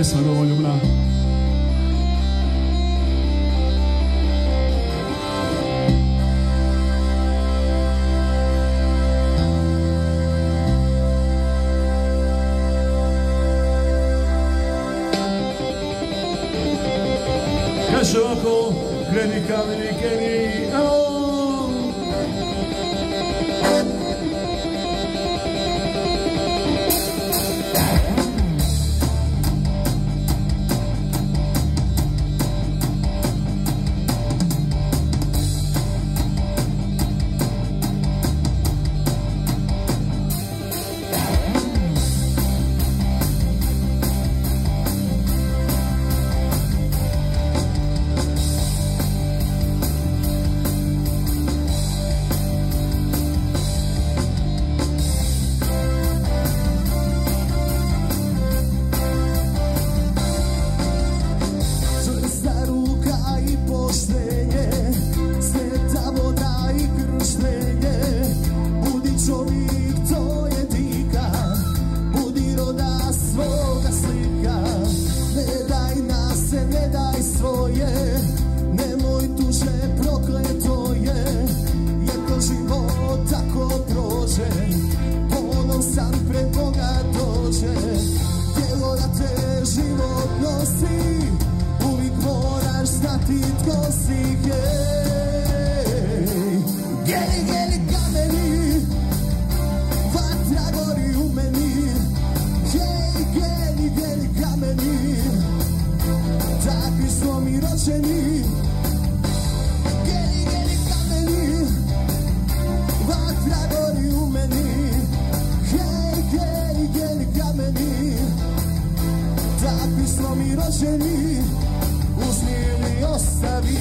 예배를 서로 올려보라 Shoko, Granny Comedy, Kenny, oh. Ponosan pred Boga dođe. Tijelo da te život nosi Uvijek moraš znati tko si hej Geli, geli kameni Vatra gori u meni. Hej, geli, geli kameni Takvi smo mi rođeni Takvi smo mi rođeni Uzmi ili ostavi.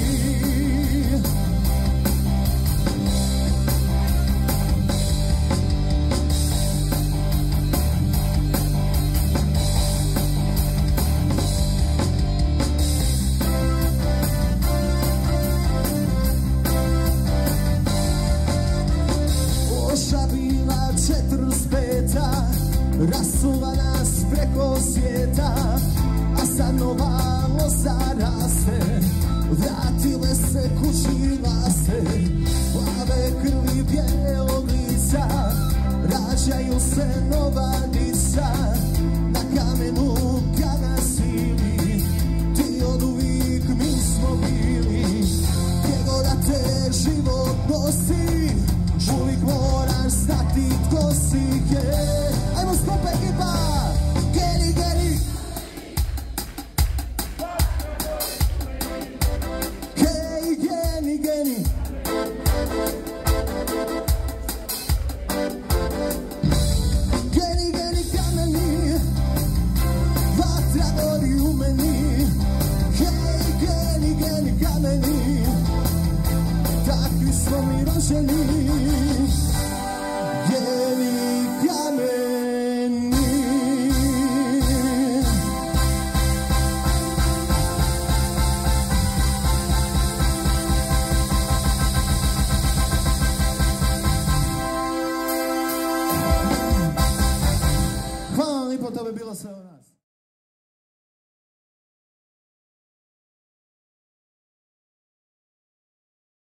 Oša bila četrst peta Rasula nas preko svijeta sad nova loza raste Vratile se kući lase Plave krvi bijelog lica Rađaju se nova dica gori u meni Hej, geni, geni, kameni Takvi smo mi rođeni